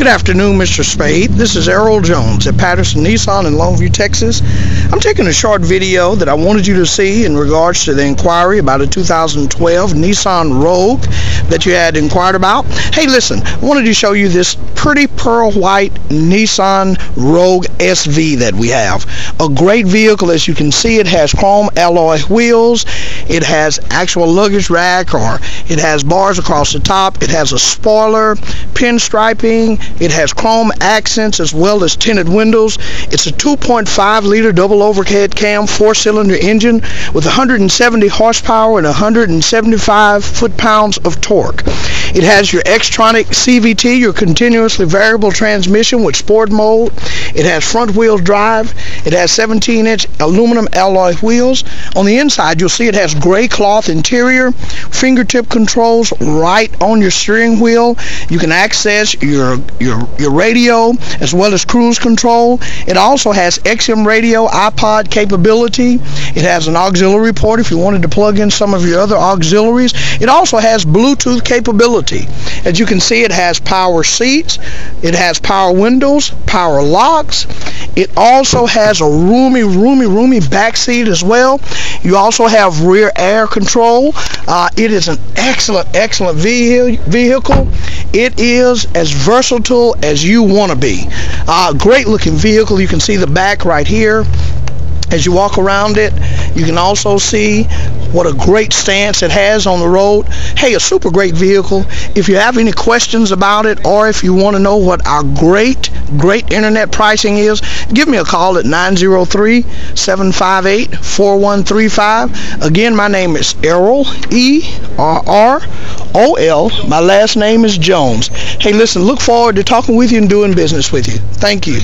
Good afternoon, Mr. Spade. This is Errol Jones at Patterson Nissan in Longview, Texas. I'm taking a short video that I wanted you to see in regards to the inquiry about a 2012 Nissan Rogue that you had inquired about. Hey, listen, I wanted to show you this pretty pearl white Nissan Rogue SV that we have. A great vehicle, as you can see, it has chrome alloy wheels, it has actual luggage rack, or it has bars across the top, it has a spoiler, pinstriping, it has chrome accents as well as tinted windows. It's a 2.5 liter double overhead cam four cylinder engine with 170 horsepower and 175 foot pounds of torque. It has your Xtronic CVT, your continuously variable transmission with sport mode. It has front wheel drive. It has 17 inch aluminum alloy wheels. On the inside, you'll see it has gray cloth interior, fingertip controls right on your steering wheel. You can access your, your, your radio as well as cruise control. It also has XM radio, iPod capability. It has an auxiliary port if you wanted to plug in some of your other auxiliaries. It also has Bluetooth capability as you can see, it has power seats, it has power windows, power locks. It also has a roomy, roomy, roomy back seat as well. You also have rear air control. Uh, it is an excellent, excellent vehicle. It is as versatile as you want to be. Uh, great looking vehicle. You can see the back right here as you walk around it. You can also see what a great stance it has on the road. Hey, a super great vehicle. If you have any questions about it or if you want to know what our great, great internet pricing is, give me a call at 903-758-4135. Again, my name is Errol, E-R-R-O-L. My last name is Jones. Hey, listen, look forward to talking with you and doing business with you. Thank you.